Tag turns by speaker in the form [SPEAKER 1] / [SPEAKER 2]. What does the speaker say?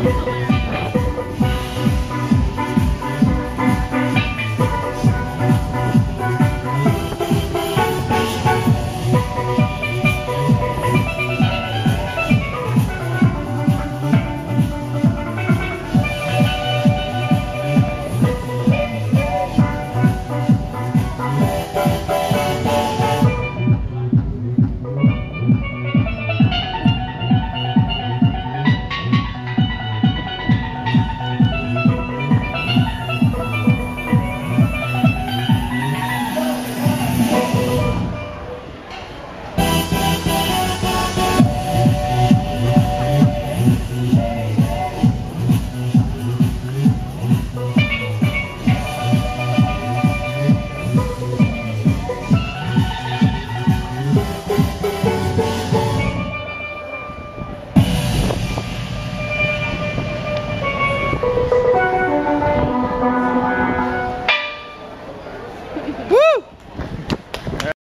[SPEAKER 1] Yeah. Woo!